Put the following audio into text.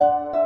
you